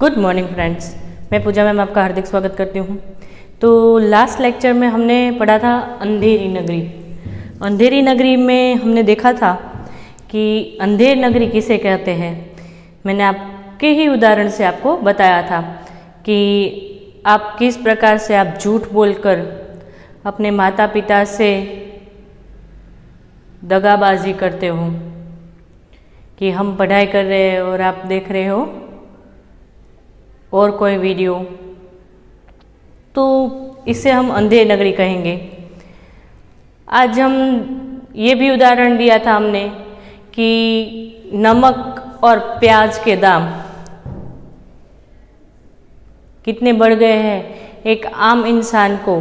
Good morning friends मैं पूजा ma'am आपका हार्दिक स्वागत करती हूँ। तो लास्ट लेक्चर में हमने पढ़ा था अंधेरी नगरी। अंधेरी नगरी में हमने देखा था कि अंधेर नगरी किसे कहते हैं। मैंने आपके ही उदाहरण से आपको बताया था कि आप किस प्रकार से आप झूठ बोलकर अपने माता पिता से दगाबाजी करते हो, कि हम पढ़ाई कर रहे हैं और आप देख रहे हो और कोई वीडियो। तो इसे हम अंधे नगरी कहेंगे। आज हम ये भी उदाहरण दिया था हमने कि नमक और प्याज के दाम कितने बढ़ गए हैं। एक आम इंसान को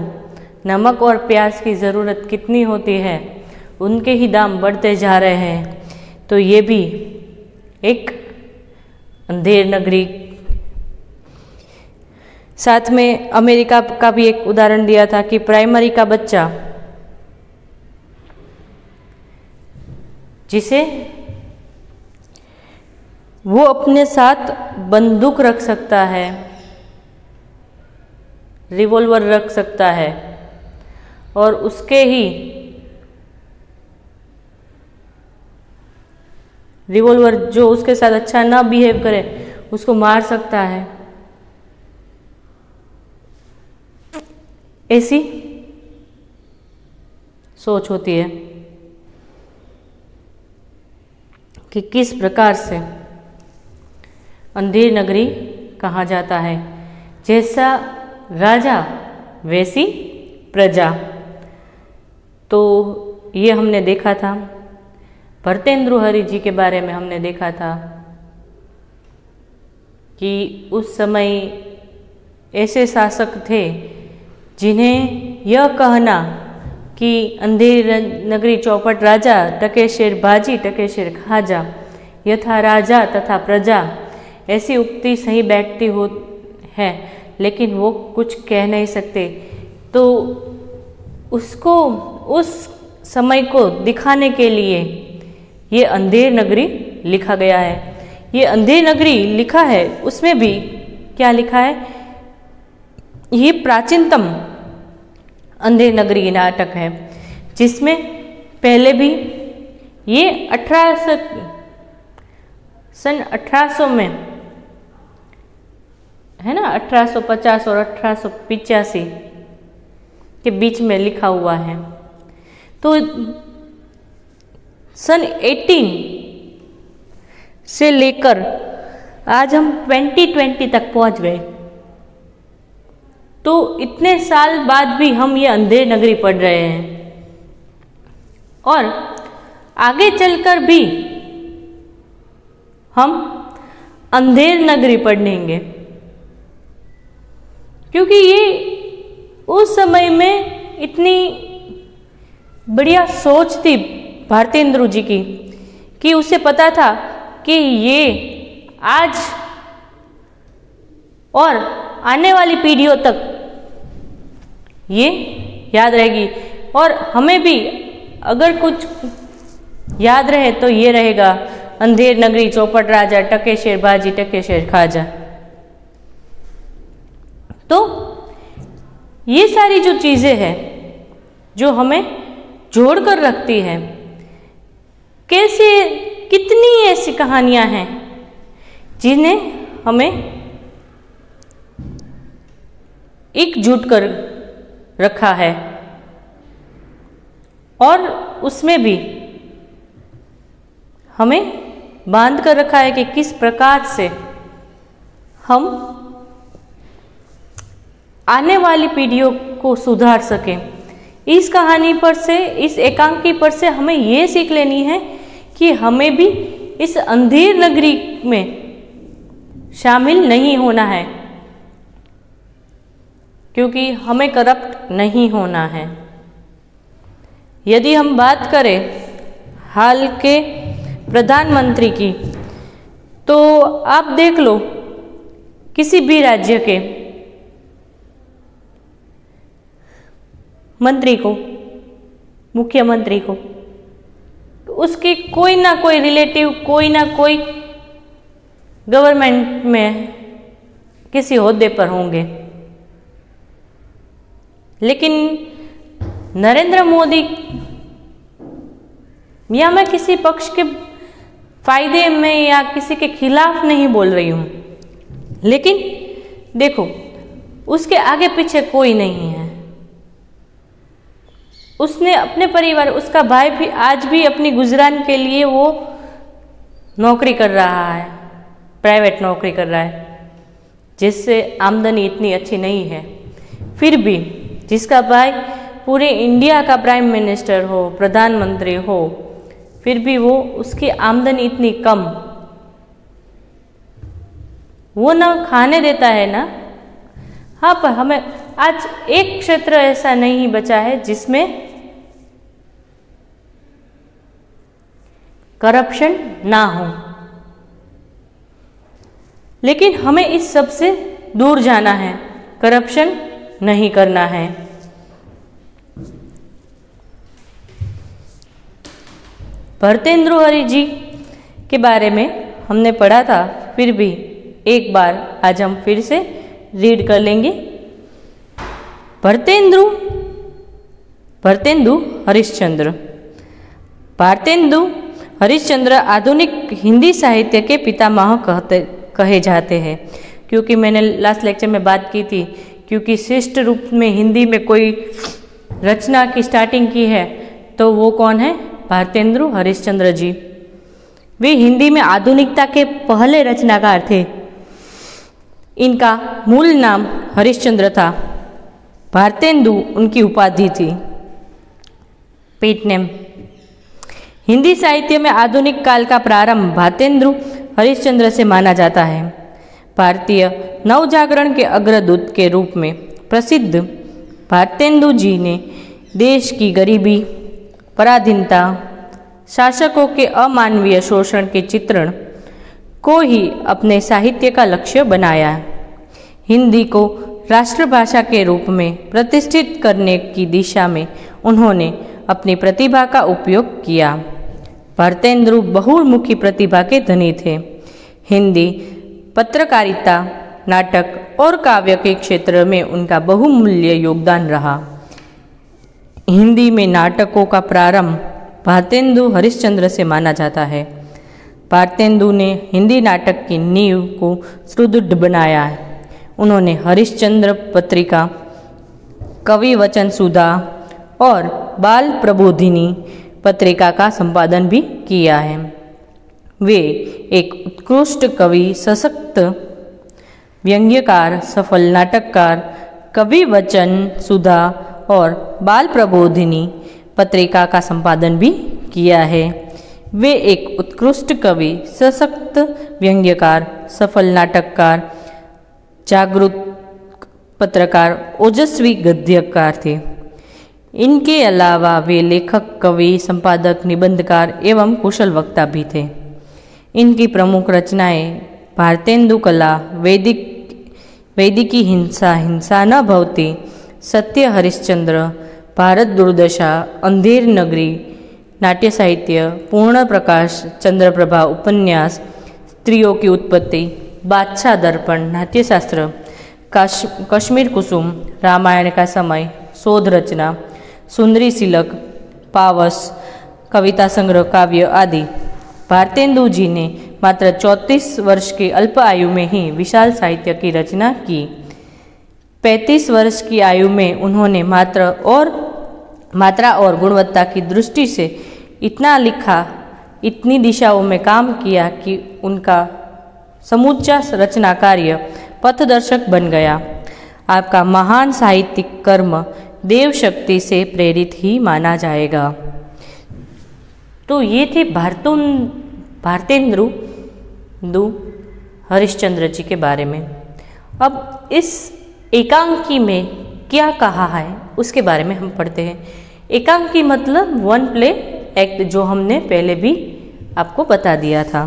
नमक और प्याज की ज़रूरत कितनी होती है, उनके ही दाम बढ़ते जा रहे हैं। तो ये भी एक अंधेर नगरी साथ में अमेरिका का भी एक उदाहरण दिया था कि प्राइमरी का बच्चा जिसे वो अपने साथ बंदूक रख सकता है, रिवॉल्वर रख सकता है और उसके ही रिवॉल्वर जो उसके साथ अच्छा ना बिहेव करे, उसको मार सकता है। ऐसी सोच होती है कि किस प्रकार से अंधेर नगरी कहा जाता है। जैसा राजा, वैसी प्रजा। तो ये हमने देखा था। भरतेंद्र हरि जी के बारे में हमने देखा था कि उस समय ऐसे शासक थे जिन्हें यह कहना कि अंधेर नगरी चौपट राजा टके टकेशेर बाजी टकेशेर खाजा, यथा राजा तथा प्रजा, ऐसी उक्ति सही बैठती हो, है, लेकिन वो कुछ कह नहीं सकते। तो उसको, उस समय को दिखाने के लिए ये अंधेर नगरी लिखा गया है। ये अंधेर नगरी लिखा है, उसमें भी क्या लिखा है? ये प्राचीनतम अंधेर नगरी नाटक है, जिसमें पहले भी ये अठारह सन 1800 में, है ना 1850 और अठारह के बीच में लिखा हुआ है। तो सन 18 से लेकर आज हम 2020 तक पहुँच गए। तो इतने साल बाद भी हम ये अंधेर नगरी पढ़ रहे हैं। और आगे चलकर भी हम अंधेर नगरी पढ़ेंगे क्योंकि ये उस समय में इतनी बढ़िया सोच थी भारतेंद्र जी की कि उसे पता था कि ये आज और आने वाली पीढ़ियों तक ये याद रहेगी। और हमें भी अगर कुछ याद रहे तो ये रहेगा, अंधेर नगरी चौपट राजा, टके शेर बाजी, टके शेर खाजा। तो ये सारी जो चीज़ें हैं, जो हमें जोड़ कर रखती है, कैसे, कितनी ऐसी कहानियाँ हैं, जिन्हें हमें एकजुट कर रखा है। और उसमें भी हमें बाँध कर रखा है कि किस प्रकार से हम आने वाली पीढ़ियों को सुधार सकें। इस कहानी पर से, इस एकांकी पर से हमें ये सीख लेनी है कि हमें भी इस अंधेर नगरी में शामिल नहीं होना है। क्योंकि हमें करप्ट नहीं होना है। यदि हम बात करें हाल के प्रधानमंत्री की तो आप देख लो, किसी भी राज्य के मंत्री को, मुख्यमंत्री को तो उसके कोई ना कोई रिलेटिव, कोई ना कोई गवर्नमेंट में किसी होदे पर होंगे। लेकिन नरेंद्र मोदी, या मैं किसी पक्ष के फ़ायदे में या किसी के खिलाफ नहीं बोल रही हूँ। लेकिन देखो, उसके आगे पीछे कोई नहीं है। उसने अपने परिवार, उसका भाई भी आज भी अपनी गुजरान के लिए वो नौकरी कर रहा है, प्राइवेट नौकरी कर रहा है, जिससे आमदनी इतनी अच्छी नहीं है। फिर भी जिसका भाई पूरे इंडिया का प्राइम मिनिस्टर हो, प्रधानमंत्री हो, फिर भी वो उसकी आमदनी इतनी कम। वो ना खाने देता है ना? हाँ पर हमें आज एक क्षेत्र ऐसा नहीं बचा है जिसमें करप्शन ना हो। लेकिन हमें इस सबसे दूर जाना है। करप्शन नहीं करना है। भरतेंद्र हरि जी के बारे में हमने पढ़ा था, फिर भी एक बार आज हम फिर से रीड कर लेंगे। भरतेंदु भरतेंदु हरिश्चंद्र। भारतेंदु हरिश्चंद्र आधुनिक हिंदी साहित्य के पितामह कहते, कहे जाते हैं, क्योंकि मैंने लास्ट लेक्चर में बात की थी क्योंकि शिष्ट रूप में हिंदी में कोई रचना की स्टार्टिंग की है तो वो कौन है? भारतेंद्र हरिश्चंद्र जी। वे हिंदी में आधुनिकता के पहले रचनाकार थे। इनका मूल नाम हरिश्चंद्र था। भारतेंदु उनकी उपाधि थी। पेट नेम हिंदी साहित्य में आधुनिक काल का प्रारंभ भारतेंद्र हरिश्चंद्र से माना जाता है। भारतीय नवजागरण के अग्रदूत के रूप में प्रसिद्ध भारतेंदु जी ने देश की गरीबी, पराधीनता, शासकों के अमानवीय शोषण के चित्रण को ही अपने साहित्य का लक्ष्य बनाया। हिंदी को राष्ट्रभाषा के रूप में प्रतिष्ठित करने की दिशा में उन्होंने अपनी प्रतिभा का उपयोग किया। भरतेंद्र बहुमुखी प्रतिभा के धनी थे। हिंदी पत्रकारिता, नाटक और काव्य के क्षेत्र में उनका बहुमूल्य योगदान रहा। हिंदी में नाटकों का प्रारंभ भारतेंदु हरिश्चंद्र से माना जाता है। भारतेंदु ने हिंदी नाटक की नींव को सुदृढ़ बनाया। है उन्होंने हरिश्चंद्र पत्रिका, कवि वचन सुधा और बाल प्रबोधिनी पत्रिका का संपादन भी किया है। वे एक उत्कृष्ट कवि, सशक्त, व्यंग्यकार, सफल नाटककार, कवि वचन सुधा और बाल प्रबोधिनी पत्रिका का संपादन भी किया है। वे एक उत्कृष्ट कवि, सशक्त, व्यंग्यकार, सफल नाटककार, जागरूक पत्रकार, ओजस्वी गद्यकार थे। इनके अलावा वे लेखक, कवि, संपादक, निबंधकार एवं कुशल वक्ता भी थे। इनकी प्रमुख रचनाएँ भारतेंदु कला, वैदिक, वैदिकी हिंसा हिंसा न भवती, सत्य हरिश्चंद्र, भारत दुर्दशा, अंधेर नगरी, नाट्य साहित्य, पूर्ण प्रकाश, चंद्रप्रभा उपन्यास, स्त्रियों की उत्पत्ति, बादशाह दर्पण, नाट्यशास्त्र, काश, कश्मीर कुसुम, रामायण का समय, शोध रचना, सुंदरी सिलक, पावस, कविता संग्रह, काव्य आदि। भारतेंदु जी ने मात्र 34 वर्ष की अल्प आयु में ही विशाल साहित्य की रचना की। 35 वर्ष की आयु में उन्होंने मात्र और, मात्रा और गुणवत्ता की दृष्टि से इतना लिखा, इतनी दिशाओं में काम किया कि उनका समूचा रचना कार्य पथदर्शक बन गया। आपका महान साहित्यिक कर्म देव शक्ति से प्रेरित ही माना जाएगा। तो ये थे भारतुन, भारतेंद्रु, दु, हरिश्चंद्र जी के बारे में। अब इस एकांकी में क्या कहा है, उसके बारे में हम पढ़ते हैं। एकांकी मतलब वन प्ले एक्ट जो हमने पहले भी आपको बता दिया था।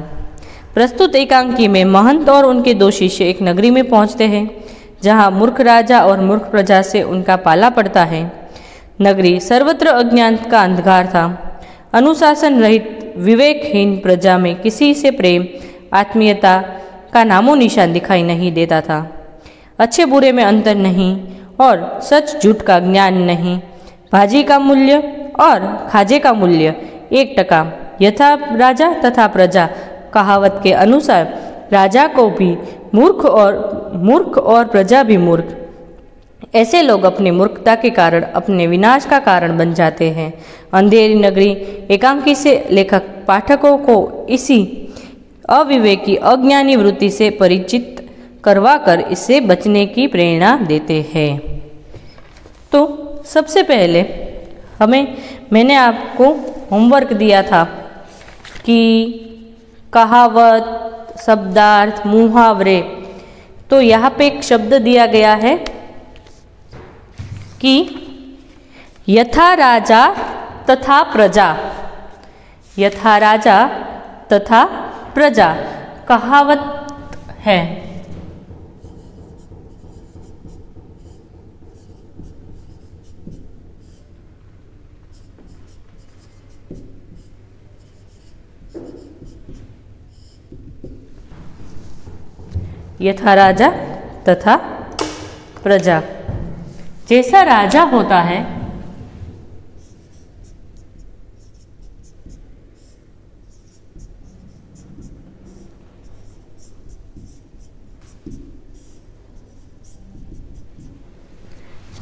प्रस्तुत एकांकी में महंत और उनके दो शिष्य एक नगरी में पहुँचते हैं, जहाँ मूर्ख राजा और मूर्ख प्रजा से उनका पाला पड़ता है। नगरी सर्वत्र अज्ञान का अंधकार था। अनुशासन रहित विवेकहीन प्रजा में किसी से प्रेम, आत्मीयता का नामो निशान दिखाई नहीं देता था। अच्छे बुरे में अंतर नहीं और सच झूठ का ज्ञान नहीं। भाजी का मूल्य और खाजे का मूल्य एक टका। यथा राजा तथा प्रजा कहावत के अनुसार राजा को भी मूर्ख और मूर्ख और प्रजा भी मूर्ख। ऐसे लोग अपनी मूर्खता के कारण, अपने विनाश का कारण बन जाते हैं। अंधेरी नगरी, एकांकी से लेखक, पाठकों को इसी अविवेकी, अज्ञानी वृत्ति से परिचित करवाकर इससे बचने की प्रेरणा देते हैं। तो सबसे पहले हमें, मैंने आपको होमवर्क दिया था कि कहावत, शब्दार्थ, मुहावरे तो यहाँ पे एक शब्द दिया गया है कि यथा राजा तथा प्रजा। यथा राजा तथा प्रजा। कहावत है। यथा राजा तथा प्रजा। जैसा राजा होता है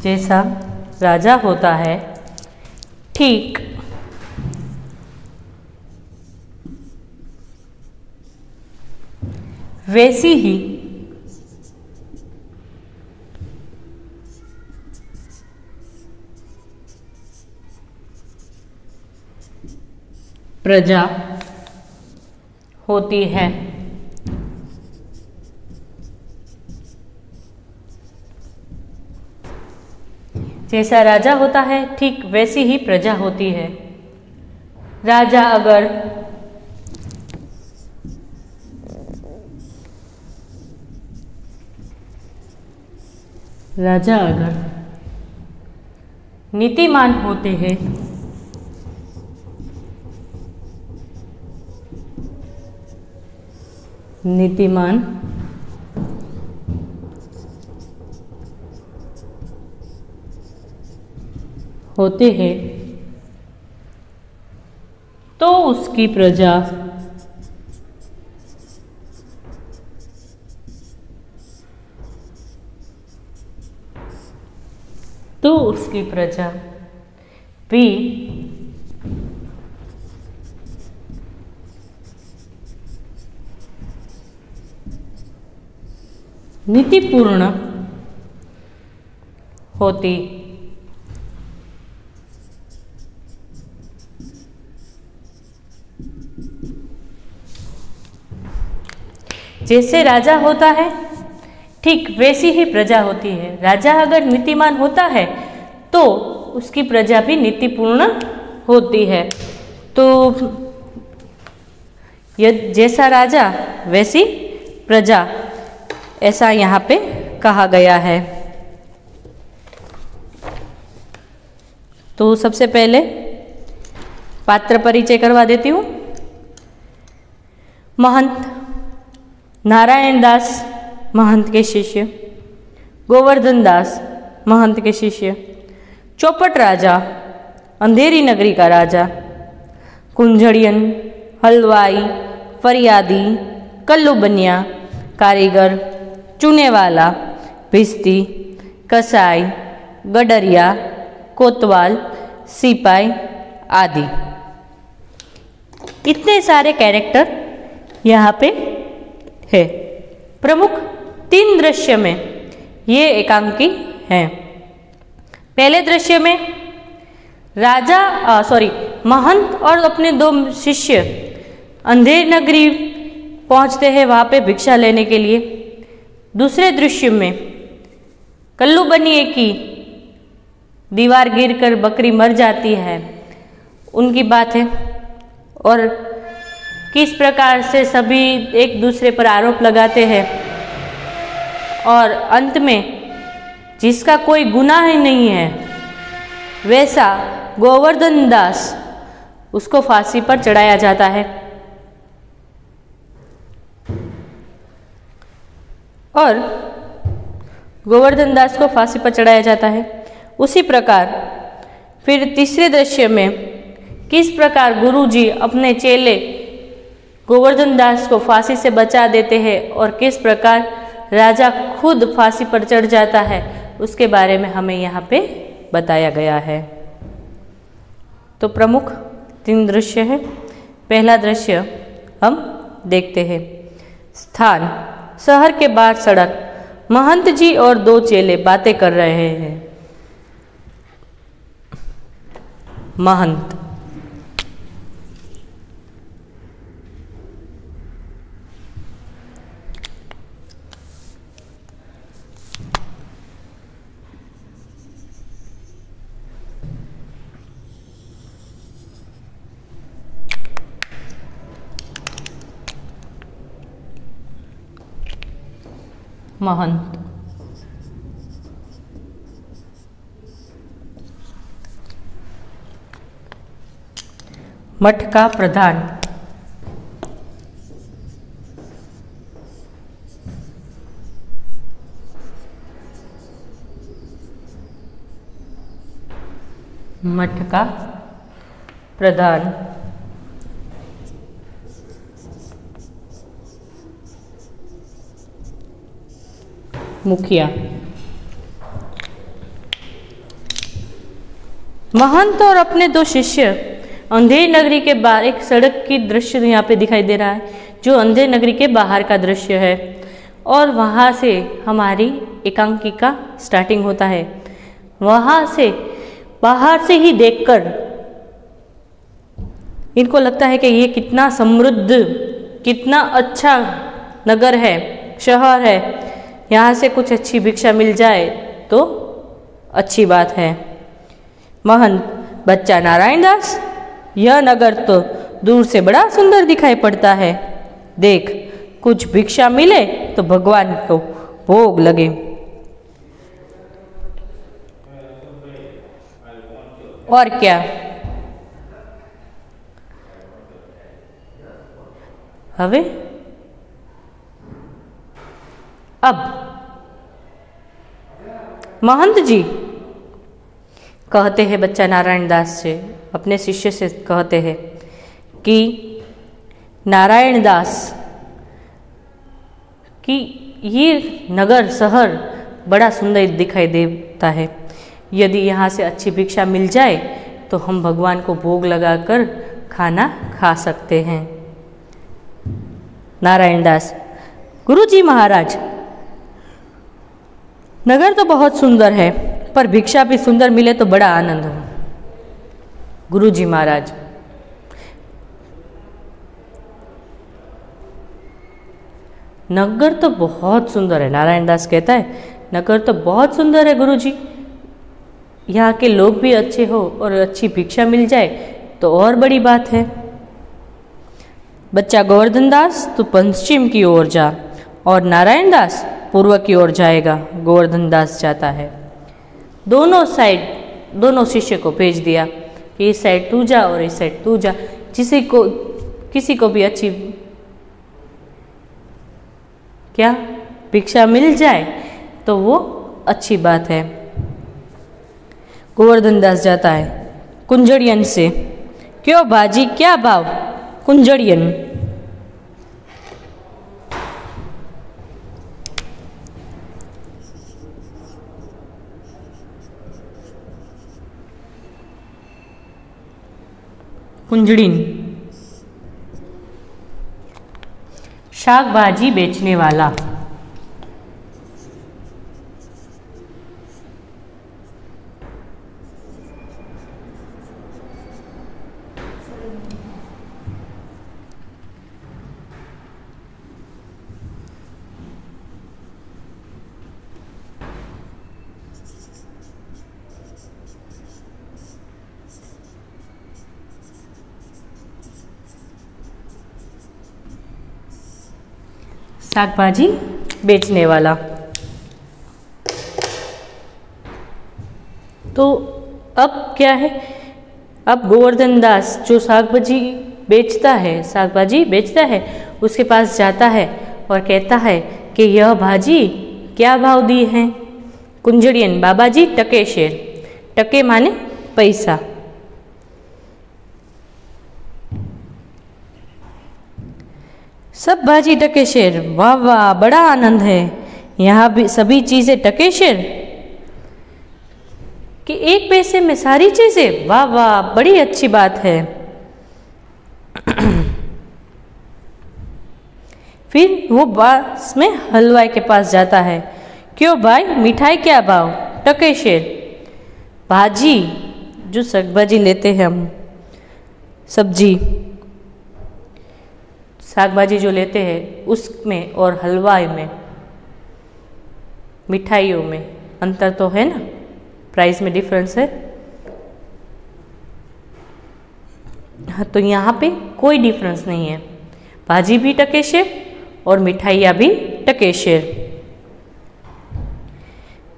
जैसा राजा होता है ठीक। वैसी ही प्रजा होती है। जैसा राजा होता है, ठीक वैसी ही प्रजा होती है। राजा अगर राजा अगर नीतिमान होते हैं, नीतिमान होते हैं। तो उसकी प्रजा तो उसकी प्रजा भी नीतिपूर्ण होती। जैसे राजा होता है, ठीक वैसी ही प्रजा होती है। राजा अगर नीतिमान होता है तो उसकी प्रजा भी नीतिपूर्ण होती है। तो जैसा राजा, वैसी प्रजा, ऐसा यहाँ पे कहा गया है। तो सबसे पहले पात्र परिचय करवा देती हूँ। महंत नारायण दास, महंत के शिष्य। गोवर्धन दास, महंत के शिष्य। चौपट राजा, अंधेरी नगरी का राजा। कुंजड़ियन, हलवाई, फरियादी, कल्लू बनिया, कारीगर चुने वाला भिस्ती, कसाई, गडरिया, कोतवाल सिपाही आदि। इतने सारे कैरेक्टर यहाँ पे है। प्रमुख तीन दृश्य में ये एकांकी हैं। पहले दृश्य में राजा सॉरी महंत और अपने दो शिष्य अंधेर नगरी पहुँचते हैं वहाँ पे भिक्षा लेने के लिए। दूसरे दृश्य में कल्लू बनिए की दीवार गिरकर बकरी मर जाती है। उनकी बात है और किस प्रकार से सभी एक दूसरे पर आरोप लगाते हैं? और अंत में, जिसका कोई गुनाह ही नहीं है, वैसा गोवर्धन दास उसको फांसी पर चढ़ाया जाता है। और गोवर्धन दास को फांसी पर चढ़ाया जाता है। उसी प्रकार, फिर तीसरे दृश्य में, किस प्रकार गुरु जी अपने चेले गोवर्धन दास को फांसी से बचा देते हैं और किस प्रकार राजा खुद फांसी पर चढ़ जाता है, उसके बारे में हमें यहाँ पे बताया गया है। तो प्रमुख तीन दृश्य है। पहला दृश्य हम देखते हैं। स्थान। शहर के बाहर सड़क। महंत जी और दो चेले बातें कर रहे हैं। महंत। महंत। मठ का प्रधान। मठ का प्रधान। मुखिया। महंत और अपने दो शिष्य अंधेर नगरी के बाहर एक सड़क की दृश्य यहाँ पे दिखाई दे रहा है, जो अंधेर नगरी के बाहर का दृश्य है। और वहाँ से हमारी एकांकिका स्टार्टिंग होता है। वहाँ से, बाहर से ही देखकर इनको लगता है कि ये कितना समृद्ध, कितना अच्छा नगर है, शहर है। यहाँ से कुछ अच्छी भिक्षा मिल जाए तो अच्छी बात है। महंत बच्चा नारायण दास, यह नगर तो दूर से बड़ा सुंदर दिखाई पड़ता है। देख, कुछ भिक्षा मिले तो भगवान को भोग लगे। और क्या? હવે अब महंत जी। कहते हैं बच्चा नारायण दास से, अपने शिष्य से कहते हैं कि नारायण दास, कि ये नगर, शहर बड़ा सुंदर दिखाई देता है। यदि यहाँ से अच्छी भिक्षा मिल जाए तो हम भगवान को भोग लगाकर खाना खा सकते हैं। नारायण दास गुरु जी महाराज नगर तो बहुत सुंदर है, पर भिक्षा भी सुंदर मिले तो बड़ा आनंद हो। गुरु जी महाराज, नगर तो बहुत सुंदर है, नारायण दास कहता है, नगर तो बहुत सुंदर है गुरु जी यहाँ के लोग भी अच्छे हो और अच्छी भिक्षा मिल जाए तो और बड़ी बात है। बच्चा गोवर्धन दास तो पश्चिम की ओर जा और नारायण दास पूर्व की ओर जाएगा, गोवर्धन दास जाता है। दोनों साइड, दोनों शिष्य को भेज दिया कि इस साइड तू जा और इस साइड तू जा। किसी को किसी को भी अच्छी, क्या? भिक्षा मिल जाए तो वो अच्छी बात है। गोवर्धन दास जाता है। कुंजड़ियन से, क्यों बाजी क्या भाव? कुंजड़ियन कुंजड़िन। शाक भाजी बेचने वाला। साग भाजी बेचने वाला। तो अब क्या है? अब गोवर्धन दास जो साग भाजी बेचता है साग भाजी बेचता है, उसके पास जाता है और कहता है कि यह भाजी क्या भाव दी है? कुंजड़ियन बाबा जी टके शेर। टके माने पैसा। सब भाजी टके शेर। वाह वाह, बड़ा आनंद है। यहाँ भी सभी चीज़ें टके शेर? कि एक पैसे में सारी चीज़ें? वाह वाह, बड़ी अच्छी बात है। फिर वो बस में हलवाई के पास जाता है। क्यों भाई, मिठाई क्या भाव? टके शेर। भाजी, जो भाजी लेते हैं हम। सब्ज़ी। साग भाजी जो लेते हैं, उसमें और हलवाई में, मिठाइयों में अंतर तो है ना? प्राइस में डिफरेंस है? हाँ तो यहाँ पे कोई डिफरेंस नहीं है। भाजी भी टके शेर और मिठाइयाँ भी टके शेर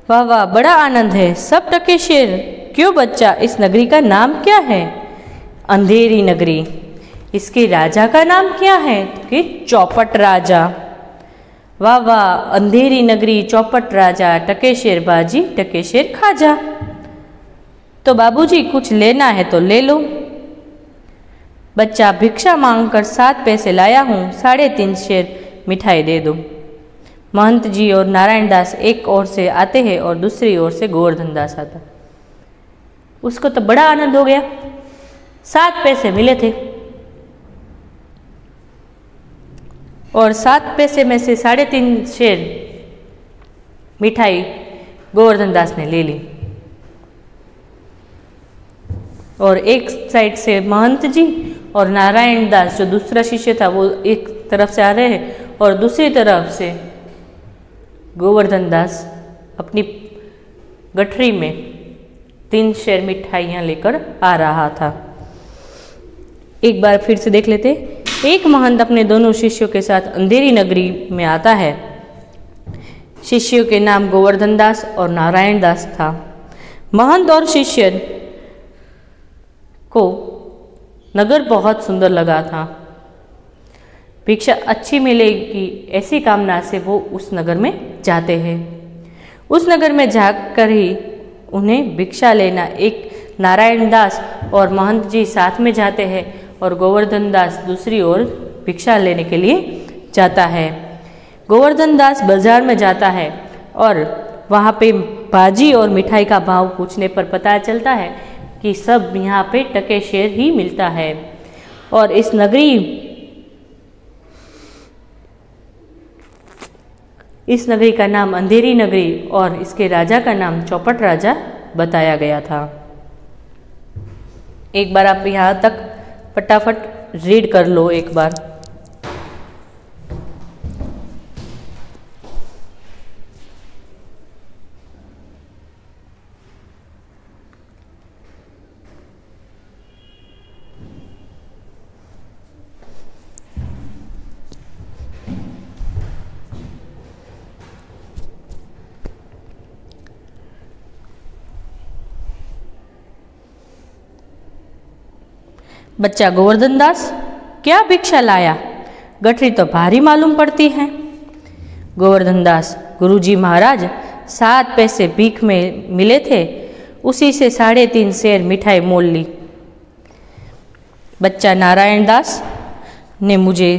वाह वाह, बड़ा आनंद है। सब टके शेर क्यों बच्चा? इस नगरी का नाम क्या है? अंधेरी नगरी। इसके राजा का नाम क्या है? कि चौपट राजा। वाह वाह, अंधेरी नगरी, चौपट राजा, टकेशेर बाजी टके टकेशेर खाजा। तो बाबूजी, कुछ लेना है तो ले लो। बच्चा भिक्षा मांगकर सात पैसे लाया हूँ, साढ़े तीन शेर मिठाई दे दो। महंत जी और नारायण दास एक ओर से आते हैं और दूसरी ओर से गोवर्धन दास आता। उसको तो बड़ा आनंद हो गया। सात पैसे मिले थे। और सात पैसे में से साढ़े तीन शेर मिठाई गोवर्धन दास ने ले ली। और एक साइड से महंत जी और नारायण दास, जो दूसरा शिष्य था, वो एक तरफ़ से आ रहे हैं और दूसरी तरफ़ से गोवर्धन दास अपनी गठरी में तीन शेर मिठाइयाँ लेकर आ रहा था। एक बार फिर से देख लेते। एक महंत अपने दोनों शिष्यों के साथ अंधेरी नगरी में आता है। शिष्यों के नाम गोवर्धन दास और नारायण दास था। महंत और शिष्य को नगर बहुत सुंदर लगा था। भिक्षा अच्छी मिलेगी ऐसी कामना से वो उस नगर में जाते हैं। उस नगर में जाकर ही उन्हें भिक्षा लेना एक नारायण दास और महंत जी साथ में जाते हैं। और गोवर्धन दास दूसरी ओर भिक्षा लेने के लिए जाता है। गोवर्धन दास बाज़ार में जाता है और वहाँ पे भाजी और मिठाई का भाव पूछने पर पता चलता है कि सब यहाँ पे टके शेर ही मिलता है। और इस नगरी इस नगरी का नाम अंधेरी नगरी और इसके राजा का नाम चौपट राजा बताया गया था। एक बार आप यहाँ तक फटाफट रीड कर लो एक बार। बच्चा गोवर्धन दास, क्या भिक्षा लाया? गठरी तो भारी मालूम पड़ती है। गोवर्धन दास, गुरुजी महाराज सात पैसे भीख में मिले थे, उसी से साढ़े तीन शेर मिठाई मोल ली। बच्चा नारायण दास ने मुझे,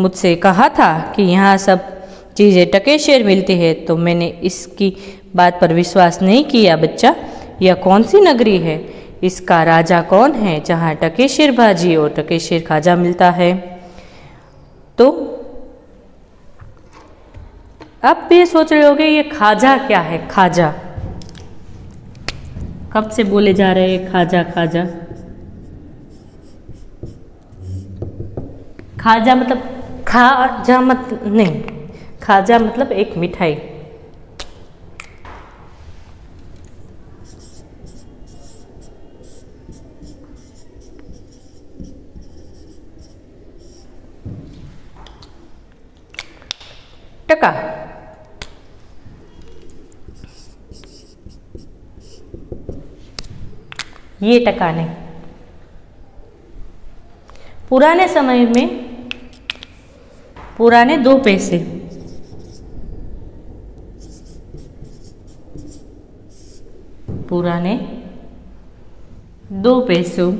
मुझसे कहा था कि यहाँ सब चीज़ें टके शेर मिलती है तो मैंने इसकी बात पर विश्वास नहीं किया, बच्चा। यह कौन सी नगरी है? इसका राजा कौन है जहाँ टकेशर भाजी और टकेशर खाजा मिलता है? तो अब भी सोच रहे होगे, ये खाजा क्या है? खाजा। कब से बोले जा रहे हैं, खाजा खाजा? खाजा मतलब खाजा मत नहीं, खाजा मतलब एक मिठाई। टका। ये टका नहीं। पुराने समय में पुराने दो पैसे। पुराने दो पैसों।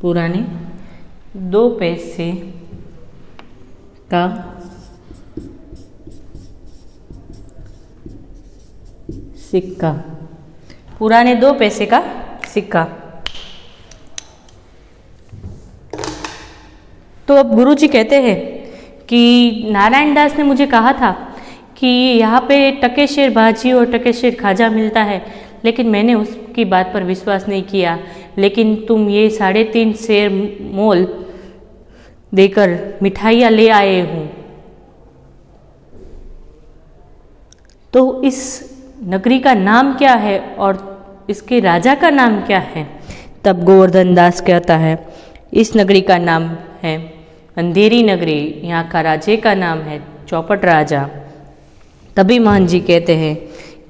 पुराने दो पैसे का सिक्का। पुराने दो पैसे का सिक्का। तो अब गुरु जी कहते हैं कि नारायण दास ने मुझे कहा था कि यहाँ पे टकेशेर भाजी और टकेशेर खाजा मिलता है, लेकिन मैंने उसकी बात पर विश्वास नहीं किया। लेकिन तुम ये साढ़े तीन शेर मोल देकर मिठाइयाँ ले आए हो। तो इस नगरी का नाम क्या है और इसके राजा का नाम क्या है? तब गोवर्धन दास कहता है, इस नगरी का नाम है अंधेरी नगरी, यहाँ का राजे का नाम है चौपट राजा। तभी महन जी कहते हैं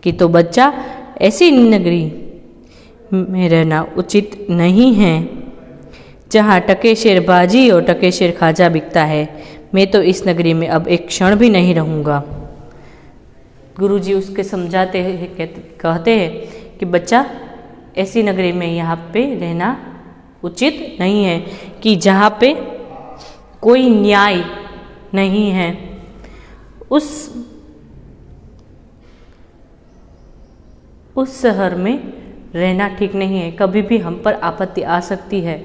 कि तो बच्चा, ऐसी नगरी में रहना उचित नहीं है। जहाँ टके शेर बाजी और टके शेर खाजा बिकता है, मैं तो इस नगरी में अब एक क्षण भी नहीं रहूँगा। गुरुजी उसके समझाते हैं कहते हैं कि बच्चा, ऐसी नगरी में यहाँ पे रहना उचित नहीं है कि जहाँ पे कोई न्याय नहीं है। उस उस शहर में रहना ठीक नहीं है। कभी भी हम पर आपत्ति आ सकती है।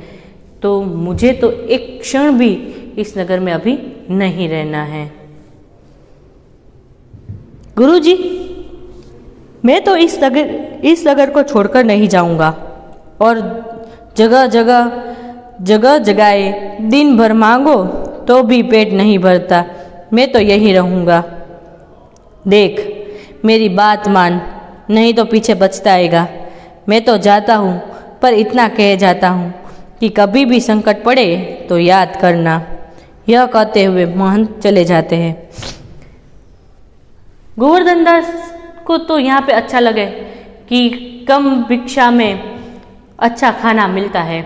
तो मुझे तो एक क्षण भी इस नगर में अभी नहीं रहना है। गुरुजी, मैं तो इस नगर इस नगर को छोड़कर नहीं जाऊँगा और जगह जगह जगह जगाए, दिन भर मांगो तो भी पेट नहीं भरता। मैं तो यहीं रहूँगा। देख, मेरी बात मान, नहीं तो पीछे बचता आएगा। मैं तो जाता हूँ, पर इतना कह जाता हूँ। कि कभी भी संकट पड़े तो याद करना। यह कहते हुए महंत चले जाते हैं। गोवर्धन दास को तो यहाँ पे अच्छा लगे कि कम भिक्षा में अच्छा खाना मिलता है।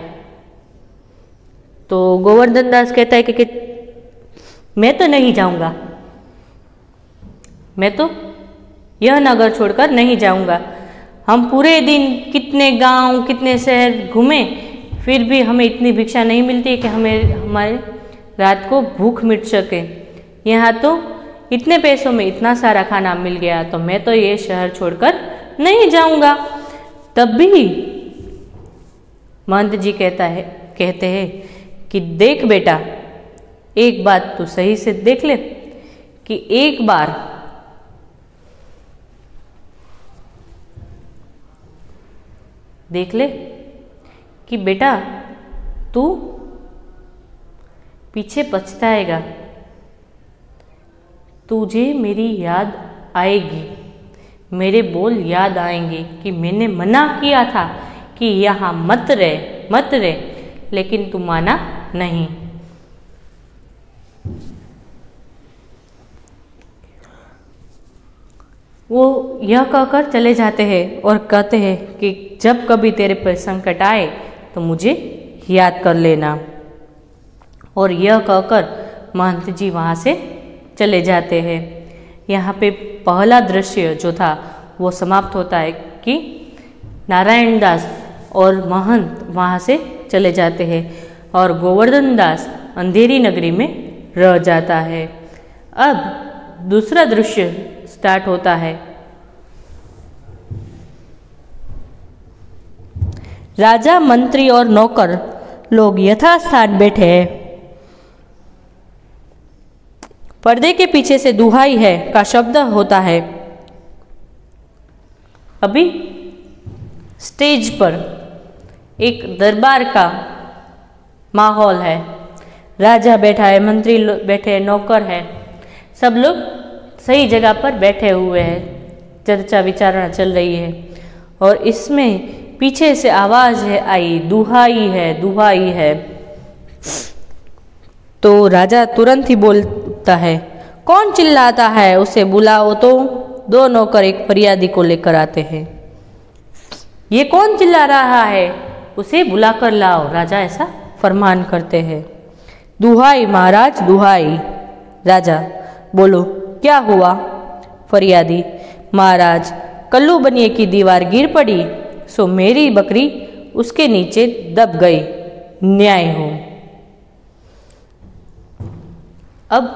तो गोवर्धन दास कहता है कि, कि मैं तो नहीं जाऊँगा। मैं तो यह नगर छोड़कर नहीं जाऊँगा। हम पूरे दिन कितने गाँव कितने शहर घूमे फिर भी हमें इतनी भिक्षा नहीं मिलती कि हमें, हमारे रात को भूख मिट सके। यहाँ तो इतने पैसों में इतना सारा खाना मिल गया तो मैं तो ये शहर छोड़कर नहीं जाऊँगा। तब भी महंत जी कहता है, कहते हैं कि देख बेटा, एक बात तो सही से देख ले कि एक बार देख ले कि बेटा, तू पीछे पछताएगा तुझे मेरी याद आएगी। मेरे बोल याद आएँगे कि मैंने मना किया था कि यहाँ मत रहे मत रहे, लेकिन तू माना नहीं। वो यह कहकर चले जाते हैं और कहते हैं कि जब कभी तेरे पर संकट आए तो मुझे याद कर लेना। और यह कहकर महंत जी वहाँ से चले जाते हैं। यहाँ पे पहला दृश्य जो था, वो समाप्त होता है कि नारायण दास और महंत वहाँ से चले जाते हैं और गोवर्धन दास अंधेरी नगरी में रह जाता है। अब दूसरा दृश्य स्टार्ट होता है। राजा, मंत्री और नौकर लोग यथास्थान बैठे। हैं पर्दे के पीछे से दुहाई है का शब्द होता है। अभी स्टेज पर एक दरबार का माहौल है। राजा बैठा है, मंत्री बैठे हैं, नौकर है। सब लोग सही जगह पर बैठे हुए हैं। चर्चा विचारणा चल रही है और इसमें पीछे से आवाज़ है, आई, दुहाई है दुहाई है। तो राजा तुरंत ही बोलता है, कौन चिल्लाता है? उसे बुलाओ तो। दो नौकर एक फरियादी को लेकर आते हैं। ये कौन चिल्ला रहा है? उसे बुलाकर लाओ। राजा ऐसा फरमान करते हैं। दुहाई, महाराज, दुहाई। राजा, बोलो, क्या हुआ? फरियादी, महाराज, कल्लू बनिए की दीवार गिर पड़ी। सो मेरी बकरी उसके नीचे दब गई। न्याय हो। अब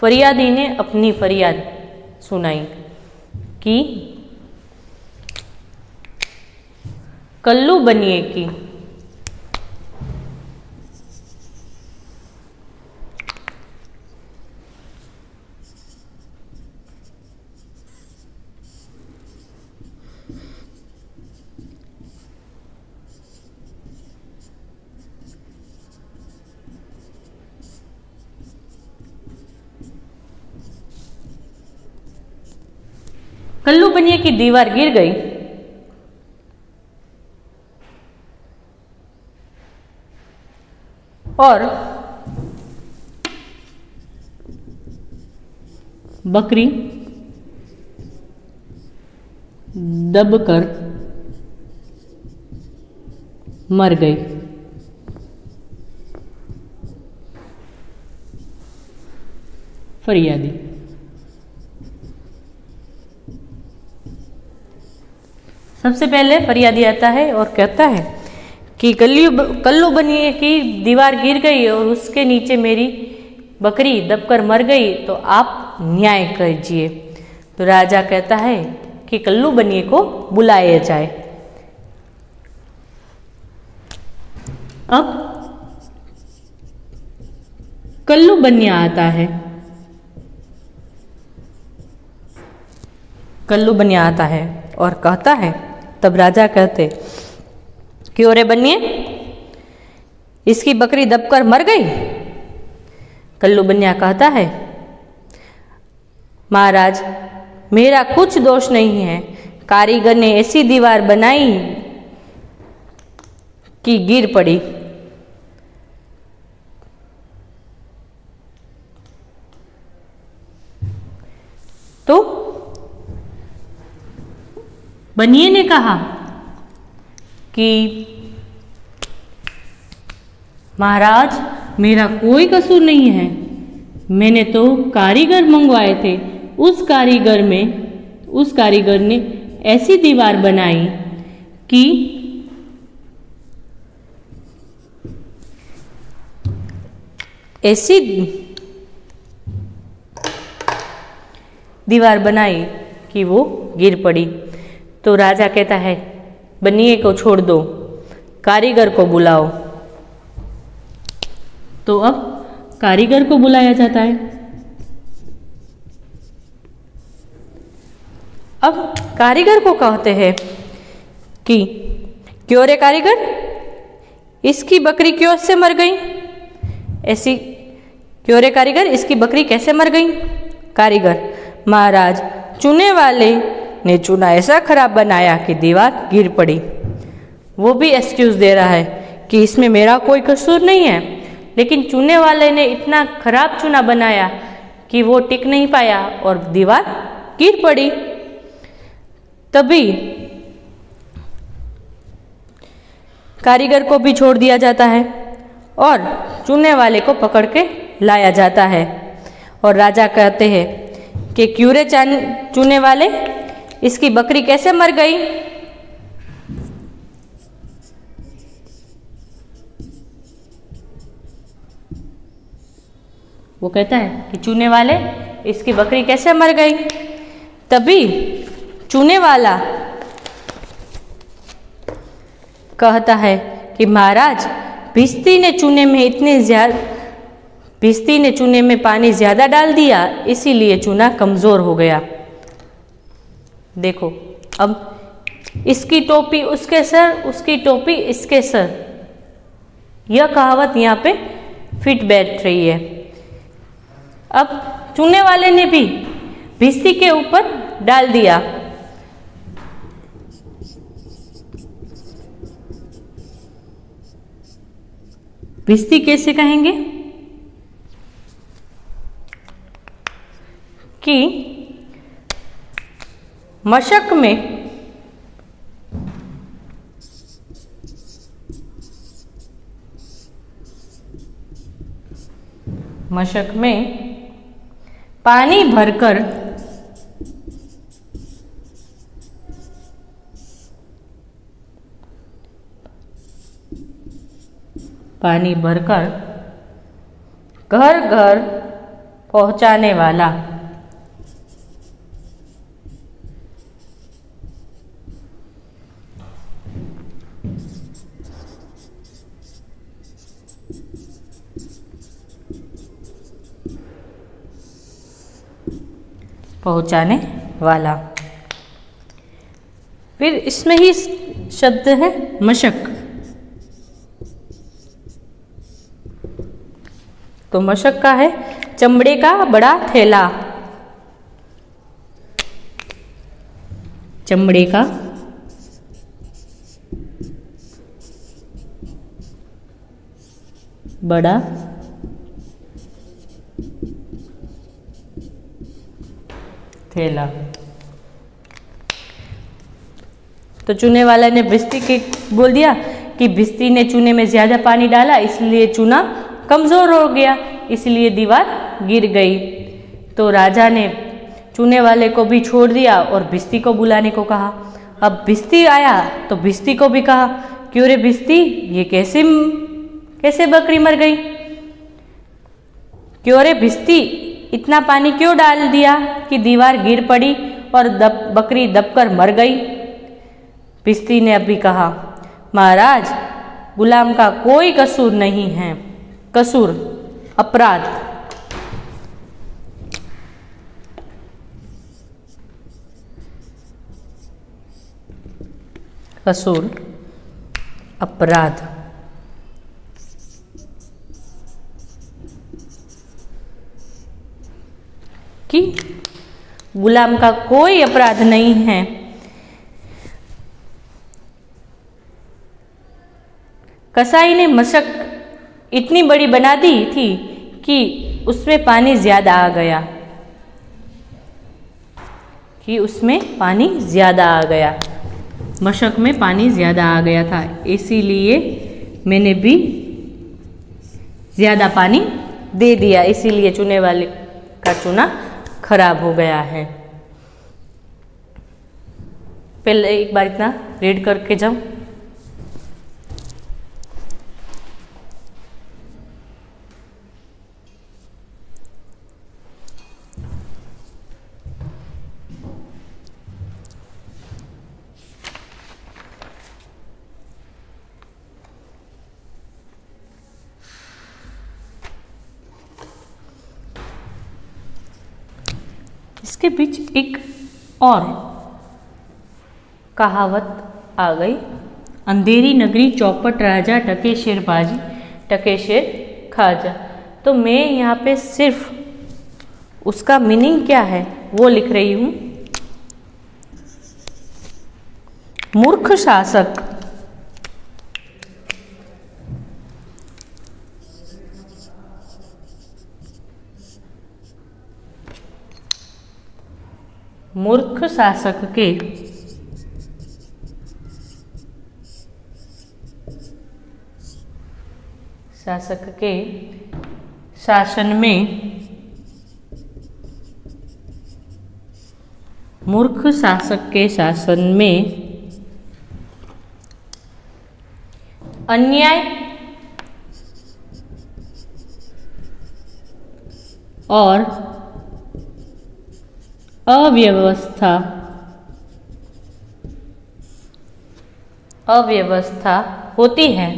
फरियादी ने अपनी फरियाद सुनाई कि कल्लू बनिए की कल्लू बनिए की दीवार गिर गई। और बकरी दबकर मर गई। फरियादी। सबसे पहले फरियादी आता है और कहता है कि कल्लू कल्लू बनिए की दीवार गिर गई और उसके नीचे मेरी बकरी दबकर मर गई तो आप न्याय कीजिए। तो राजा कहता है कि कल्लू बनिए को बुलाया जाए। अब कल्लू बनिया आता है। कल्लू बनिया आता है और कहता है तब राजा कहते, क्यों रे बनिए? इसकी बकरी दबकर मर गई? कल्लू बनिया कहता है, महाराज, मेरा कुछ दोष नहीं है। कारीगर ने ऐसी दीवार बनाई कि गिर पड़ी। तो बनिए ने कहा कि महाराज, मेरा कोई कसूर नहीं है। मैंने तो कारीगर मंगवाए थे। उस कारीगर में, उस कारीगर ने ऐसी दीवार बनाई कि ऐसी दीवार बनाई कि वो गिर पड़ी। तो राजा कहता है, बनिए को छोड़ दो, कारीगर को बुलाओ। तो अब कारीगर को बुलाया जाता है। अब कारीगर को कहते हैं कि, क्यों रे कारीगर? इसकी बकरी क्यों से मर गई? ऐसी, क्यों रे कारीगर? इसकी बकरी कैसे मर गई? कारीगर, महाराज, चुने वाले ने चूना ऐसा खराब बनाया कि दीवार गिर पड़ी। वो भी एक्सक्यूज दे रहा है कि इसमें मेरा कोई कसूर नहीं है, लेकिन चूने वाले ने इतना खराब चूना बनाया कि वो टिक नहीं पाया और दीवार गिर पड़ी। तभी कारीगर को भी छोड़ दिया जाता है और चूने वाले को पकड़ के लाया जाता है। और राजा कहते हैं कि क्यूरे चूने वाले इसकी बकरी कैसे मर गई? वो कहता है कि चूने वाले, इसकी बकरी कैसे मर गई? तभी चूने वाला कहता है कि महाराज, भिस्ती ने चूने में इतने ज़्यादा भिस्ती ने चूने में पानी ज़्यादा डाल दिया, इसीलिए चूना कमज़ोर हो गया। देखो, अब इसकी टोपी उसके सर, उसकी टोपी इसके सर। यह कहावत यहाँ पे फिट बैठ रही है। अब चुनने वाले ने भी भिस्ती के ऊपर डाल दिया। भिस्ती कैसे कहेंगे? कि मशक में। मशक में पानी भरकर पानी भरकर घर घर पहुँचाने वाला पहुँचाने वाला। फिर इसमें ही शब्द है मशक। तो मशक का है, चमड़े का बड़ा थैला। चमड़े का। बड़ा थैला। तो चूने वाला ने भिस्ती के, बोल दिया कि भिस्ती ने चूने में ज़्यादा पानी डाला, इसलिए चूना कमज़ोर हो गया, इसलिए दीवार गिर गई। तो राजा ने चूने वाले को भी छोड़ दिया और भिस्ती को बुलाने को कहा। अब भिस्ती आया तो भिस्ती को भी कहा, क्यों रे भिस्ती ये कैसे कैसे बकरी मर गई? क्यों रे भिस्ती इतना पानी क्यों डाल दिया कि दीवार गिर पड़ी और दब, बकरी दबकर मर गई? पिस्ती ने अभी कहा, महाराज, गुलाम का कोई कसूर नहीं है। कसूर, अपराध। कसूर, अपराध। कि गुलाम का कोई अपराध नहीं है। कसाई ने मशक इतनी बड़ी बना दी थी कि उसमें पानी ज़्यादा आ गया। कि उसमें पानी ज़्यादा आ गया। मशक में पानी ज़्यादा आ गया था, इसीलिए मैंने भी ज़्यादा पानी दे दिया, इसीलिए चुने वाले का चूना खराब हो गया है। पहले एक बार इतना रीड करके जाऊँ। इसके बीच एक और कहावत आ गई। अंधेरी नगरी चौपट राजा टके शेर बाजी टके शेर खाजा। तो मैं यहाँ पे सिर्फ़ उसका मीनिंग क्या है, वो लिख रही हूँ। मूर्ख शासक मूर्ख शासक के शासक के शासन में मूर्ख शासक के शासन में अन्याय और अव्यवस्था। अव्यवस्था होती है।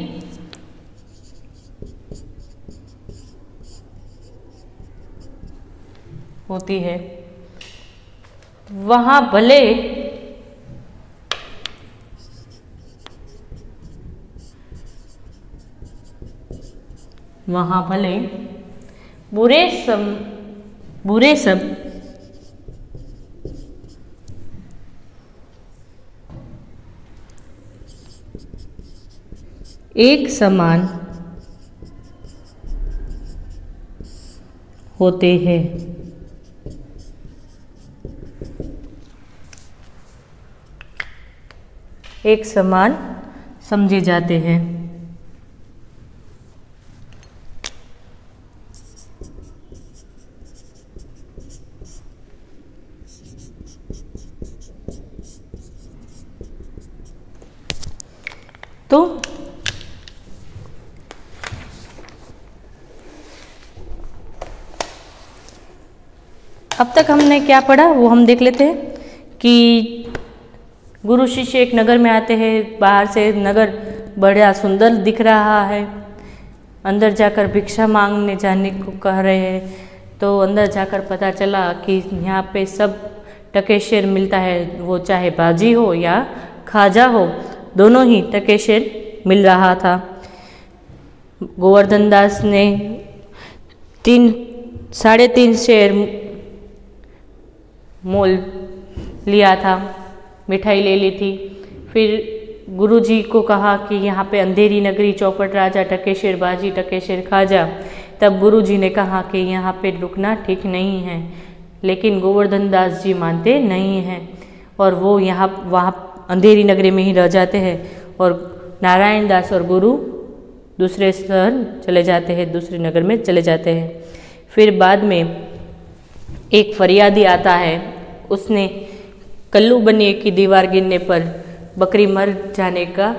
होती है। वहाँ भले वहाँ भले बुरे सम बुरे सब एक समान होते हैं। एक समान समझे जाते हैं तो अब तक हमने क्या पढ़ा वो हम देख लेते हैं कि गुरु शिष्य एक नगर में आते हैं, बाहर से नगर बड़ा सुंदर दिख रहा है। अंदर जाकर भिक्षा मांगने जाने को कह रहे हैं। तो अंदर जाकर पता चला कि यहाँ पे सब टकेशेर मिलता है, वो चाहे भाजी हो या खाजा हो, दोनों ही टकेशेर मिल रहा था। गोवर्धन दास ने तीन, साढ़े तीन शेर मोल लिया था, मिठाई ले ली थी। फिर गुरु जी को कहा कि यहाँ पे अंधेरी नगरी चौपट राजा, टकेशेर बाजी, टकेशेर खाजा। तब गुरु जी ने कहा कि यहाँ पे रुकना ठीक नहीं है, लेकिन गोवर्धन दास जी मानते नहीं हैं और वो यहाँ, वहाँ अंधेरी नगरी में ही रह जाते हैं और नारायण दास और गुरु दूसरे शहर चले जाते हैं, दूसरे नगर में चले जाते हैं। फिर बाद में एक फरियादी आता है। उसने कल्लू बनिए की दीवार गिरने पर बकरी मर जाने का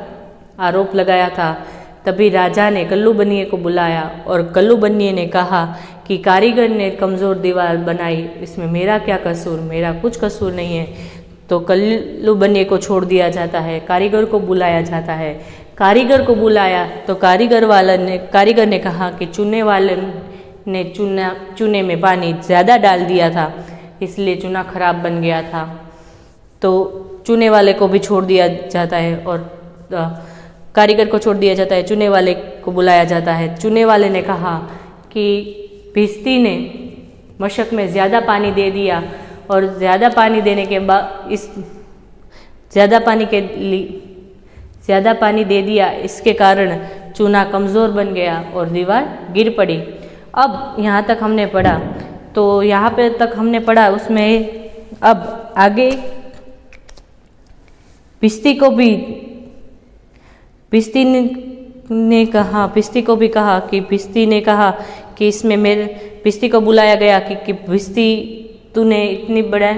आरोप लगाया था। तभी राजा ने कल्लू बनिए को बुलाया और कल्लू बनिए ने कहा कि कारीगर ने कमज़ोर दीवार बनाई, इसमें मेरा क्या कसूर? मेरा कुछ कसूर नहीं है। तो कल्लू बनिए को छोड़ दिया जाता है, कारीगर को बुलाया जाता है। कारीगर को बुलाया तो कारीगर वाला ने कारीगर ने कहा कि चूने वाले ने चूना, चूने में पानी ज़्यादा डाल दिया था, इसलिए चूना खराब बन गया था। तो चूने वाले को भी छोड़ दिया जाता है और कारीगर को छोड़ दिया जाता है, चूने वाले को बुलाया जाता है। चूने वाले ने कहा कि भिस्ती ने मशक में ज़्यादा पानी दे दिया और ज़्यादा पानी देने के बाद इस, ज़्यादा पानी के लिए ज़्यादा पानी दे दिया। इसके कारण चूना कमज़ोर बन गया और दीवार गिर पड़ी। अब यहाँ तक हमने पढ़ा। तो यहाँ पे तक हमने पढ़ा उसमें अब आगे पिस्ती को भी पिस्ती ने, ने कहा पिस्ती को भी कहा कि पिस्ती ने कहा कि इसमें मेरे पिस्ती को बुलाया गया कि, कि पिस्ती तूने इतनी बड़ा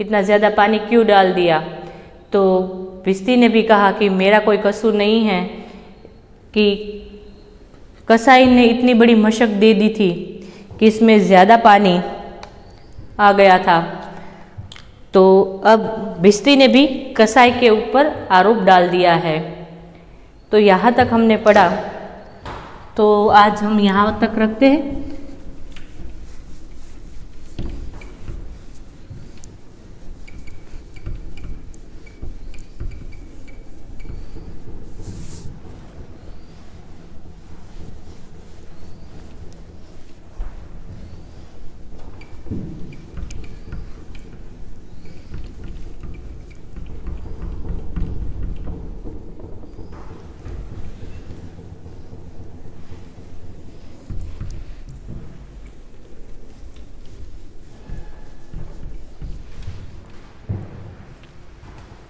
इतना ज़्यादा पानी क्यों डाल दिया? तो पिस्ती ने भी कहा कि मेरा कोई कसूर नहीं है कि कसाई ने इतनी बड़ी मशक दे दी थी कि इसमें ज़्यादा पानी आ गया था। तो अब भिस्ती ने भी कसाई के ऊपर आरोप डाल दिया है। तो यहाँ तक हमने पढ़ा। तो आज हम यहाँ तक रखते हैं।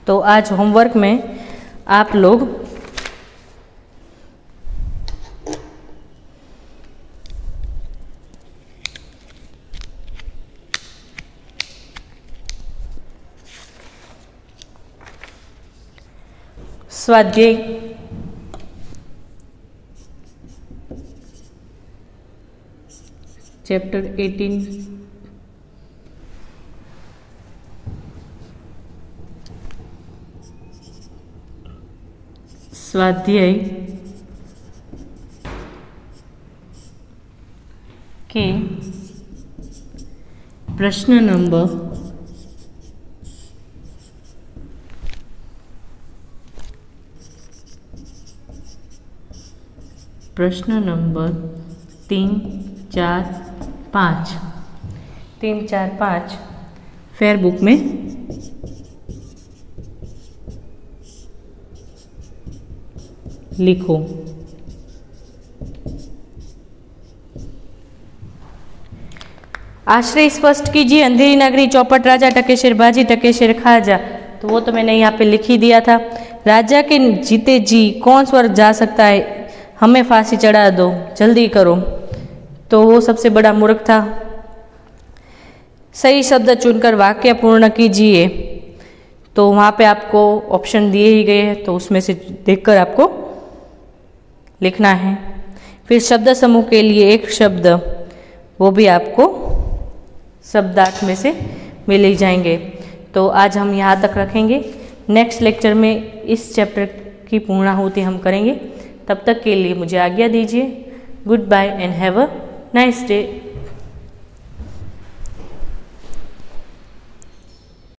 तो आज होमवर्क में आप लोग स्वाध्याय चैप्टर 18 स्वाध्याय के प्रश्न नंबर प्रश्न नंबर तीन चार पाँच। तीन चार पाँच। फेयर बुक में लिखो। आश्रय स्पष्ट कीजिए, अंधेरी नगरी, चौपट राजा, टकेशर बाजी, टकेशर खाजा। तो वो तो मैंने यहाँ पे लिख ही दिया था। राजा के जीते जी, कौन स्वर्ग जा सकता है? हमें फांसी चढ़ा दो, जल्दी करो। तो वो सबसे बड़ा मूर्ख था। सही शब्द चुनकर वाक्य पूर्ण कीजिए। तो वहाँ पे आपको ऑप्शन दिए ही गए हैं। तो उसमें से देखकर आपको लिखना है। फिर शब्द समूह के लिए एक शब्द, वो भी आपको शब्दार्थ में से मिल ही जाएँगे। तो आज हम यहाँ तक रखेंगे। नेक्स्ट लेक्चर में इस चैप्टर की पूर्णाहुति हम करेंगे। तब तक के लिए मुझे आज्ञा दीजिए। Good bye and have a nice day